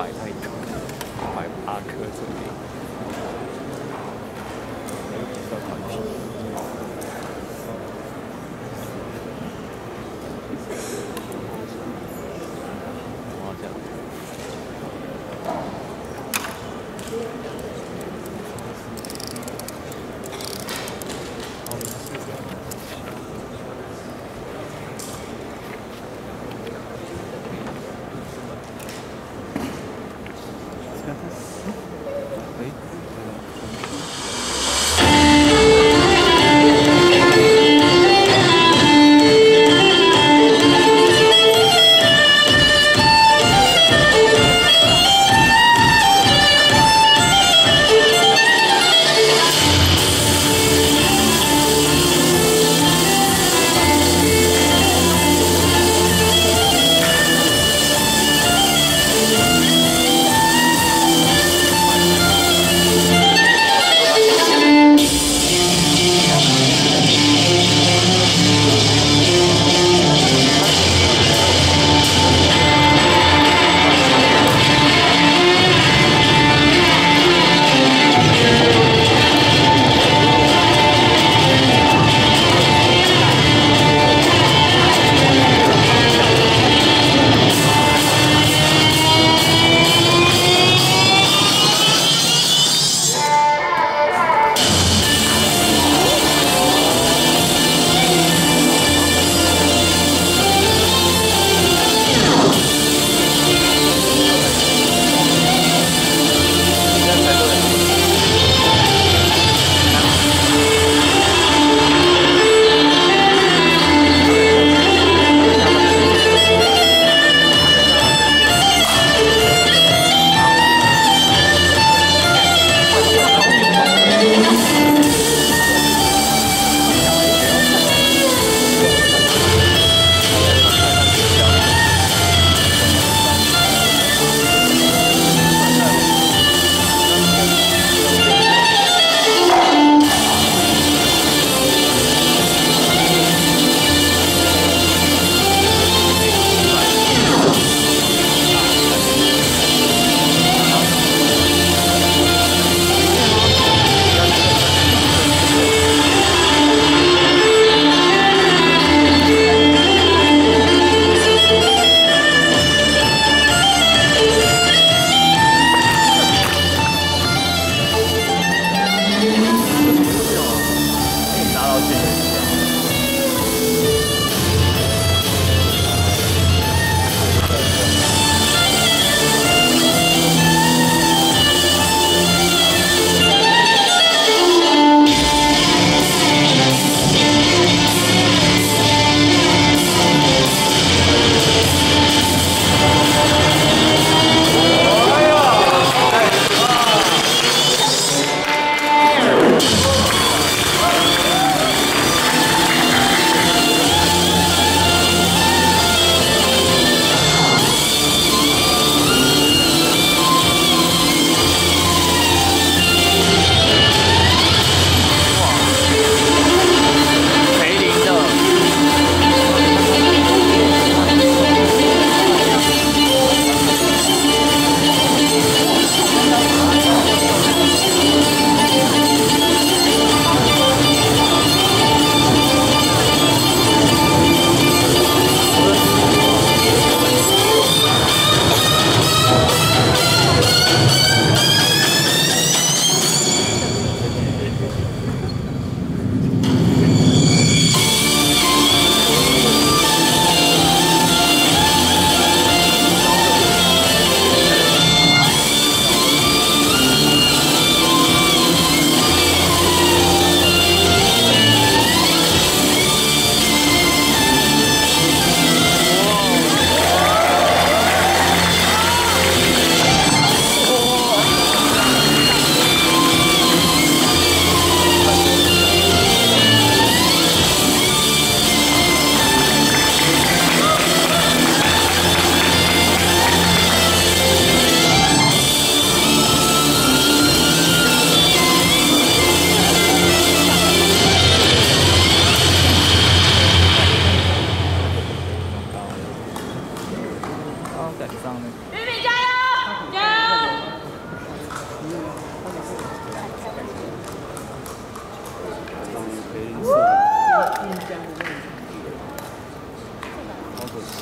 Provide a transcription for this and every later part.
摆太多，摆八颗这里。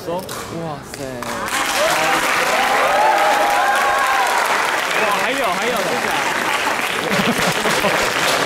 收，哇塞！哇，还有还有，真的。好，